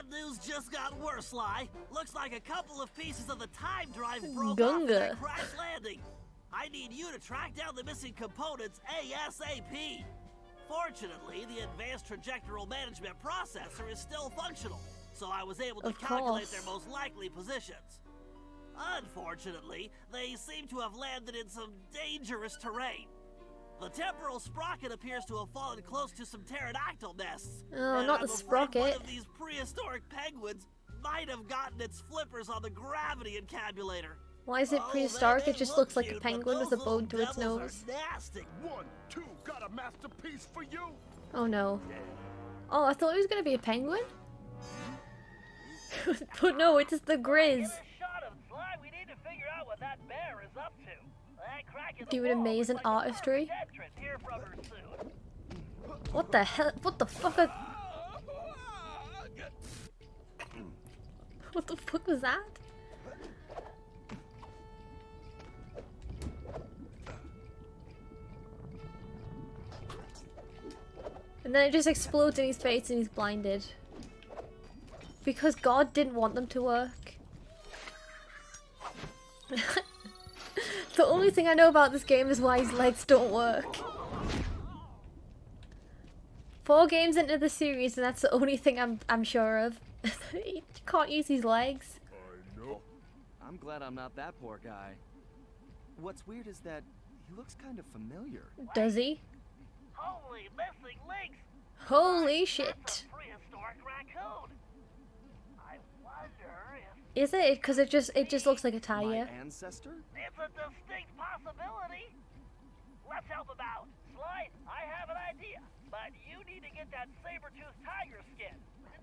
Bad news just got worse, Sly. Looks like a couple of pieces of the time drive broke off Gunga. in a crash landing. I need you to track down the missing components ASAP. Fortunately, the advanced trajectoral management processor is still functional, so I was able to Of calculate course. their most likely positions. Unfortunately, they seem to have landed in some dangerous terrain. The temporal sprocket appears to have fallen close to some pterodactyl nests. Oh, and not I'm the afraid One sprocket. of these prehistoric penguins might have gotten its flippers on the gravity encabulator. Why is it Oh, prehistoric? they It just look looks like a cute, but penguin with a bone to its nose. Nasty. One, two, got a masterpiece for you. Oh no. Oh, I thought it was gonna be a penguin. but no, it's the Grizz. Get a shot of Sly. We need to figure out what that bear is up to. That crack in the Doing amazing artistry. What the hell? What the fuck? Are... What the fuck was that? And then it just explodes in his face and he's blinded. Because God didn't want them to work. The only thing I know about this game is why his legs don't work. Four games into the series, and that's the only thing I'm I'm sure of. he can't use his legs. I know. I'm glad I'm not that poor guy. What's weird is that he looks kind of familiar. Does he? Holy missing links! Holy shit! That's a prehistoric raccoon. I wonder if Is it? Because it just it just looks like a My tire. ancestor? it's a distinct possibility. Let's help him out. Sly, I have an idea, but you need to get that saber-toothed tiger skin.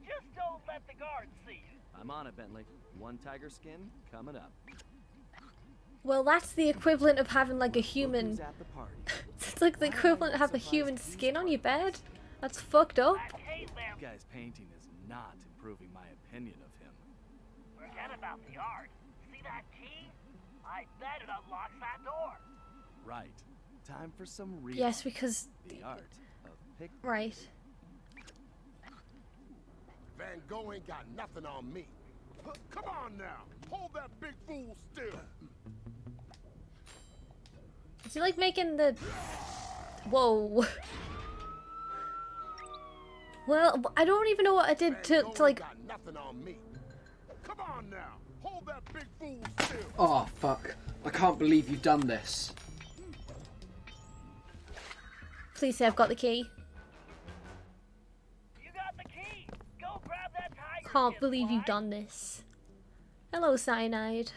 Just don't let the guards see you. I'm on it, Bentley. One tiger skin coming up. Well, that's the equivalent of having like a human. at the party. It's like the equivalent of have a human skin on your bed. That's fucked up. That You guy's painting is not improving my opinion of him. Forget about the art. See that key? I bet it unlocks that door. Right. Time for some real Yes, because the art of pick. right. Van Gogh ain't got nothing on me. Come on now. Hold that big fool still. Is he like making the? Whoa. Well, I don't even know what I did Van to, Gogh to like. Come on now. Hold that big fool still. Oh fuck! I can't believe you've done this. Please say I've got the key. You got the key. Go grab that tiger Can't skin, believe you've done this. Hello, cyanide.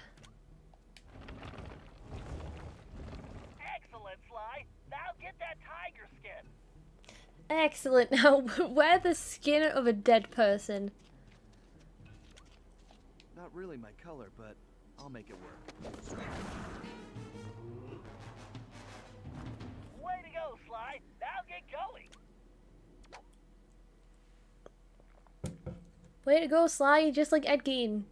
Excellent, Sly. Now get that tiger skin. Excellent. Now wear the skin of a dead person. Not really my color, but I'll make it work. Way to go, Sly. Now get going. Way to go, Sly, just like Ed Gein.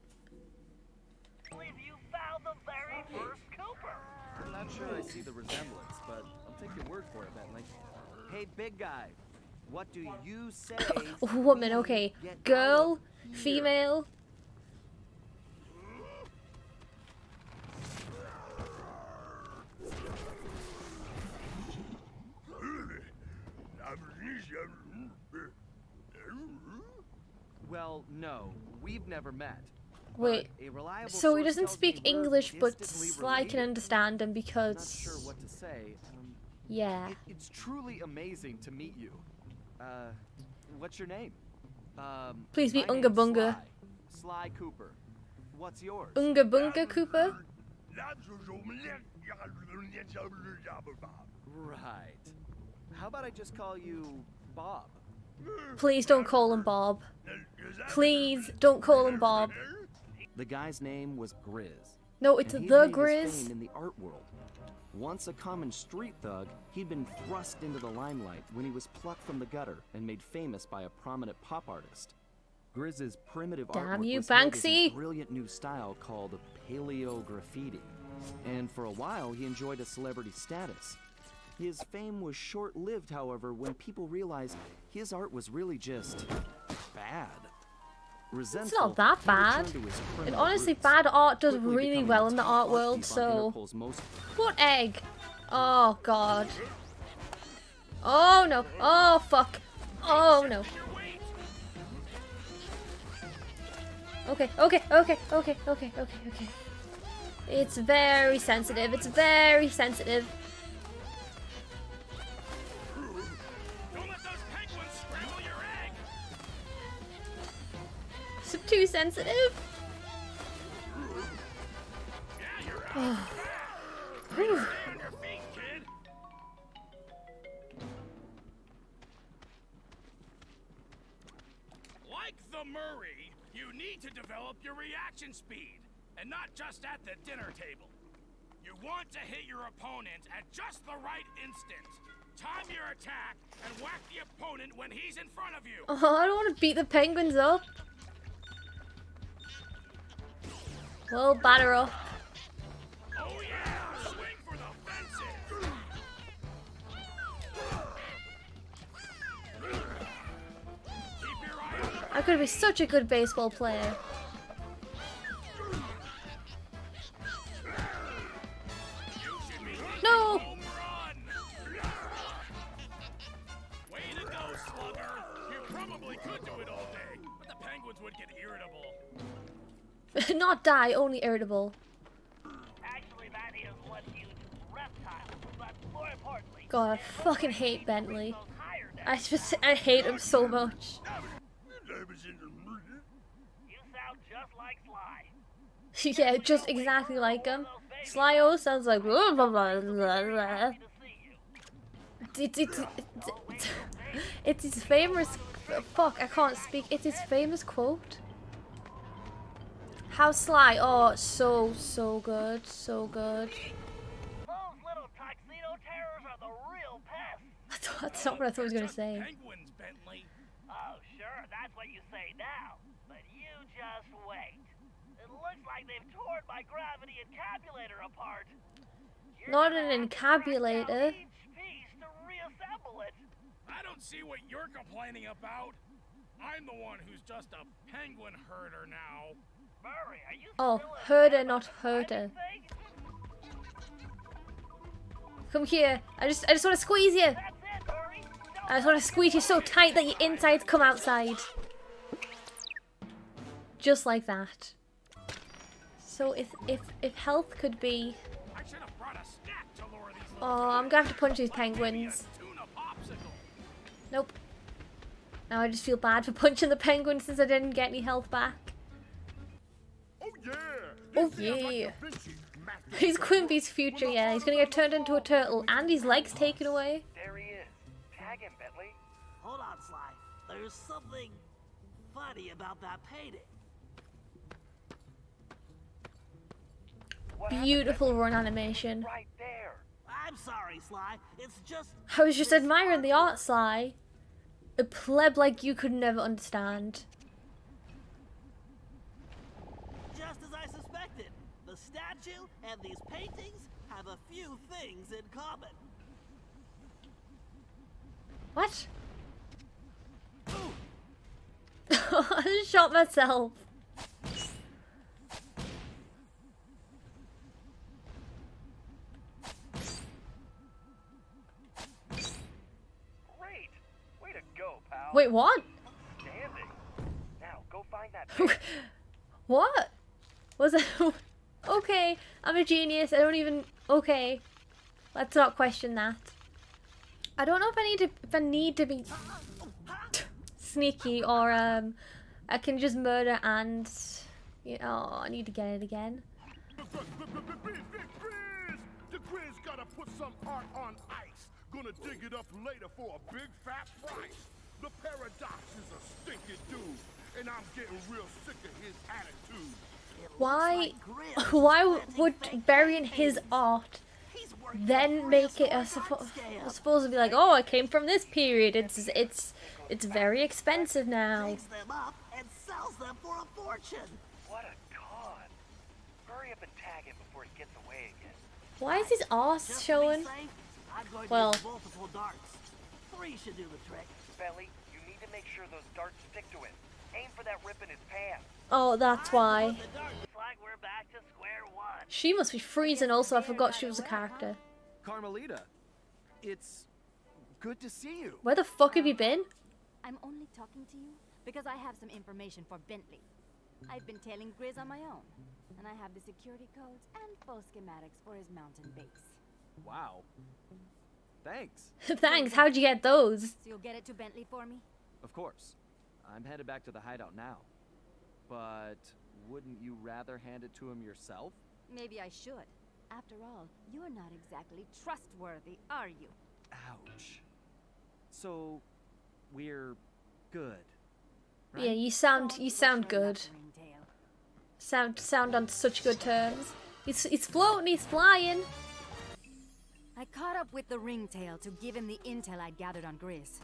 believe you found the very first Cooper. I'm not sure I see the resemblance, but I'll take your word for it, Bentley. Hey, big guy. What do you say? Woman, okay. Girl, of here? female. Well, no, we've never met. Wait, so he doesn't speak English, but Sly can understand him Not because. sure what to say. Um, Yeah. it, it's truly amazing to meet you. Uh, what's your name? Um, Please be my Unga Bunga. Sly. Sly Cooper. What's yours? Unga Bunga Cooper? Right. How about I just call you Bob? Please don't call him Bob. Please don't call him Bob. The guy's name was Grizz. No, it's the Grizz. in the art world. Once a common street thug, he'd been thrust into the limelight when he was plucked from the gutter and made famous by a prominent pop artist. Grizz's primitive Damn artwork you, was Banksy. brilliant new style called paleo graffiti. And for a while, he enjoyed a celebrity status. His fame was short-lived, however, when people realized his art was really just bad. Resentful, that bad. And honestly, roots, bad art does really well in the art world, so... What egg? Oh, God. Oh, no. Oh, fuck. Oh, no. Okay, okay, okay, okay, okay, okay, okay. It's very sensitive. It's very sensitive. Too sensitive? Yeah, you're out. Stay on your feet. Like the Murray, you need to develop your reaction speed, and not just at the dinner table. You want to hit your opponent at just the right instant. Time your attack and whack the opponent when he's in front of you. Oh, I don't want to beat the penguins up. Your eye on the I could be such a good baseball player. Not die, only irritable. Actually, that is what huge reptiles, but more importantly, God, I fucking hate Bentley. those higher decks. I just, I hate him so much. You sound just like Sly. yeah, just exactly like him. Slyo sounds like blah, blah, blah, blah, blah. To see you. It's, it's, it's, it's his famous. Fuck, I can't speak. It's his famous quote. How sly? Oh, so so good, so good. Those little tuxedo terrors are the real pests. That's, that's not what I thought he was gonna say. Penguins, Bentley. Oh, sure, that's what you say now. But you just wait. It looks like they've torn my gravity encabulator apart. You're Not an have to crack down encabulator. Each piece to reassemble it. I don't see what you're complaining about. I'm the one who's just a penguin herder now. Oh, herder, not herder. Come here. I just I just want to squeeze you. I just want to squeeze you so tight that your insides come outside. Just like that. So if if if health could be Oh, I'm gonna have to punch these penguins. Nope. Now I just feel bad for punching the penguins since I didn't get any health back. Oh yeah. This here like yeah. Da Vinci master He's Quimby's future, yeah. He's gonna get turned into a turtle and his legs taken away. There he is. Tag him, Bentley. Hold on, Sly. There's something funny about that painting. Beautiful run animation. Right there. I'm sorry, Sly. It's just. I was just admiring the art, Sly. A pleb like you could never understand. Just as I suspected, the statue and these paintings have a few things in common. What? I just shot myself. Great. Way to go, pal. Wait, what? Standing. Now go find that. What? Was it? okay, I'm a genius. I don't even. Okay, let's not question that. I don't know if I need to. If I need to be sneaky or um, I can just murder and. You know, I need to get it again. Gonna dig it up later for a big fat price. The Paradox is a stinking dude, and I'm getting real sick of his attitude. It looks Why? Why would burying his art then make it a prehistoric art suppo- scam. supposed to be like, oh, I came from this period. It's it's it's very expensive now. Digs them up and sells them for a fortune. What a con. Hurry up and tag him before he gets away again. Why is his ass showing? to be safe, I'm going Well- to multiple darts. Three should do the trick. Bentley, you need to make sure those darts stick to him. Aim for that rip in his pants. Oh, that's why. Like we're back to square one. She must be freezing also. I forgot she was a character. Carmelita, it's good to see you. Where the fuck have you been? I'm only talking to you because I have some information for Bentley. I've been tailing Grizz on my own, and I have the security codes and full schematics for his mountain base. Wow. Thanks. Thanks. How'd you get those? So you'll get it to Bentley for me? Of course. I'm headed back to the hideout now. But wouldn't you rather hand it to him yourself? Maybe I should. After all, you're not exactly trustworthy, are you? Ouch. So, we're good. Right? Yeah, you sound you sound good. Sound sound on such good terms. He's he's floating. He's flying. I caught up with the ringtail to give him the intel I'd gathered on Grizz.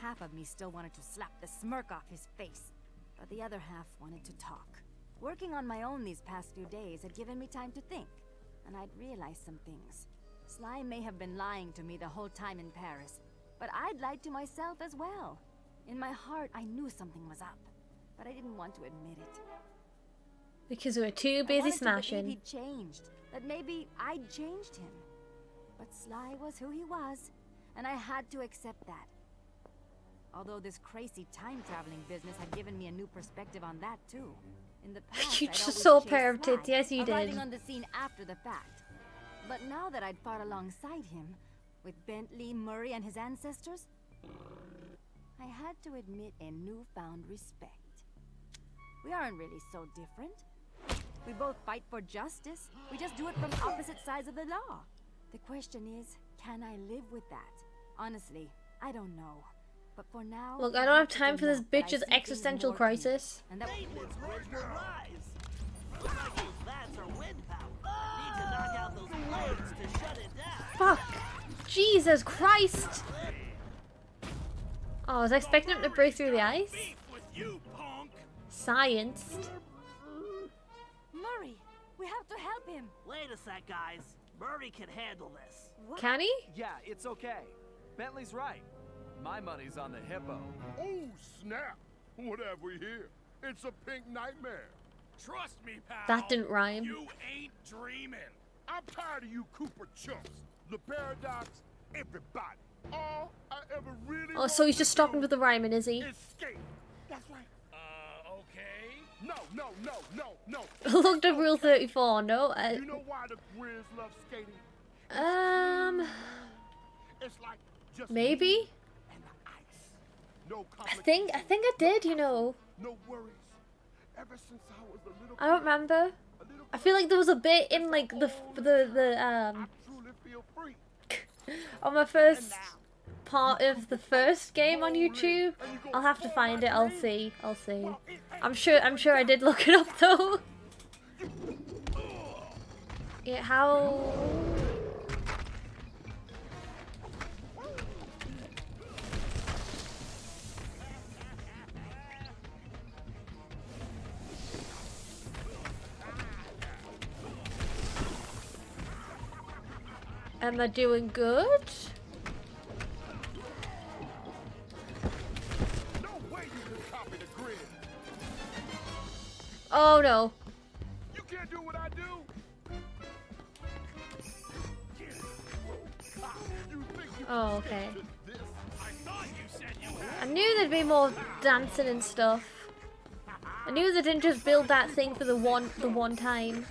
Half of me still wanted to slap the smirk off his face, but the other half wanted to talk. Working on my own these past few days had given me time to think, and I'd realized some things. Sly may have been lying to me the whole time in Paris, but I'd lied to myself as well. In my heart, I knew something was up, but I didn't want to admit it. Because we were too busy wanted to smashing. he'd changed. That maybe I'd changed him. But Sly was who he was, and I had to accept that. Although this crazy time traveling business had given me a new perspective on that too. In the past, You I'd just always saw a pair of tits. Yes, you did. on the scene after the fact. But now that I'd fought alongside him, with Bentley, Murray, and his ancestors, I had to admit a newfound respect. We aren't really so different. We both fight for justice. We just do it from opposite sides of the law. The question is, can I live with that? Honestly, I don't know. But for now, Look, I don't have time for this enough that I bitch's existential crisis. And that Maintenance rates will rise. Looks like those vats are wind power. Need to knock out those blades to shut it down. Fuck. Jesus Christ. Oh, I was expecting him to break through the ice. Beef with you, punk! Science. Murray, we have to help him. Wait a sec, guys. Murray can handle this. What? Can he? Yeah, it's okay. Bentley's right. My money's on the hippo. Oh, snap! What have we here? It's a pink nightmare. Trust me, pal. That didn't rhyme. You ain't dreaming. I'm tired of you Cooper chumps. The paradox, everybody. All I ever really Oh, so he's just stopping with the rhyming, is he? is skate. That's right. Uh, okay. No, no, no, no, no. Looked at Rule 34, no? Uh, You know why the Grizz love skating? um, It's like just maybe? you and the ice. No I think, I think I did, you know. No worries. Ever since I was a little I don't remember. I feel like there was a bit in like the the the um truly feel free. on my first part of the first game on YouTube. I'll have to find it. I'll see. I'll see. I'm sure. I'm sure I did look it up though. Yeah. How? Am I doing good? No way you can copy the Grizz. Oh no. You can't do what I do. You think you Oh, okay. skate to this? I thought you said you I knew there'd be more dancing and stuff. I knew they didn't just build that thing for the one the one time.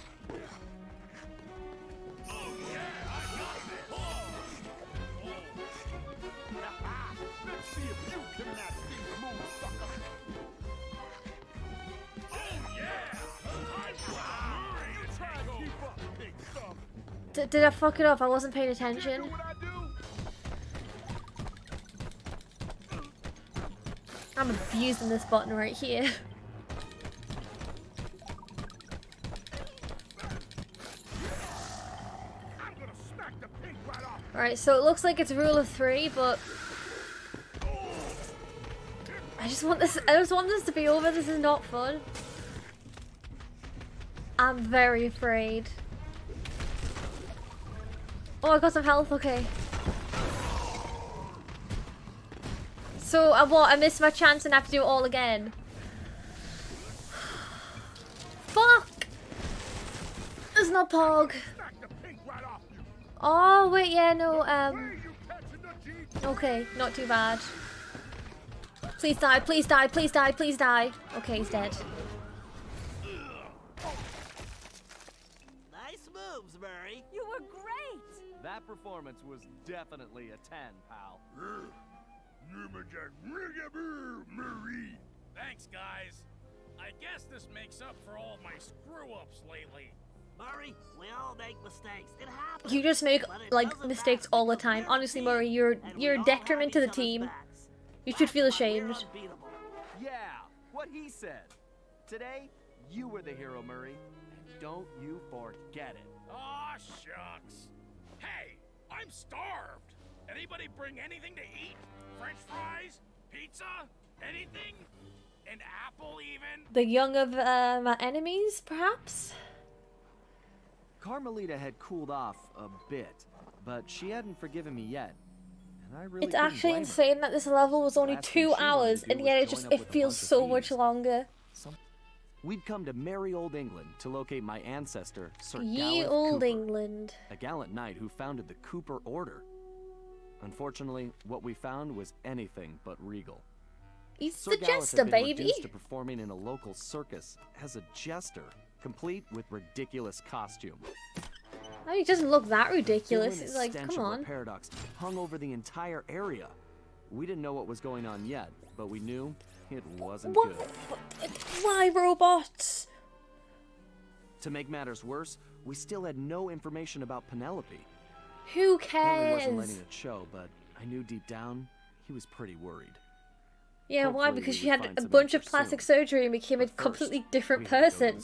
D- did I fuck it up? I wasn't paying attention. I'm abusing this button right here. I'm gonna smack the pink right off. Right, so it looks like it's rule of three, but I just want this. I just want this to be over. This is not fun. I'm very afraid. Oh, I got some health. Okay. So, I uh, what? I missed my chance and I have to do it all again. Fuck! There's no Pog. Oh, wait, yeah, no, um... Okay, not too bad. Please die, please die, please die, please die. Okay, he's dead. Nice moves, Murray. You were great! That performance was definitely a 10, pal. Marie. Thanks, guys. I guess this makes up for all my screw-ups lately. Murray, we all make mistakes. It happens. You just make, like, mistakes all the time. Honestly, Murray, you're you're a detriment to the team. backs. You should feel That's why we're ashamed. Yeah, what he said. Today, you were the hero, Murray. And don't you forget it. Aw, shucks. Hey, I'm starved. Anybody bring anything to eat? French fries? Pizza? Anything? An apple, even? The young of uh, my enemies, perhaps? Carmelita had cooled off a bit, but she hadn't forgiven me yet. And I really It's actually blame her. insane that this level was only Last two she wanted to hours, and yet it just it feels so much longer. Some... We'd come to merry old England to locate my ancestor, Sir Ye Galleth old Cooper, England. a gallant knight who founded the Cooper Order. Unfortunately, what we found was anything but regal. He's Sir the Galleth jester, had been baby. reduced to performing in a local circus as a jester, complete with ridiculous costume. Oh, he doesn't look that ridiculous. It's like, come on. paradox hung over the entire area. We didn't know what was going on yet, but we knew it wasn't What? good. Why robots? To make matters worse, we still had no information about Penelope. Who Henry wasn't letting it show, but I knew deep down he was pretty worried. Yeah, why? Because she had a bunch of plastic soon. surgery and became a But first, completely different we had to go to person.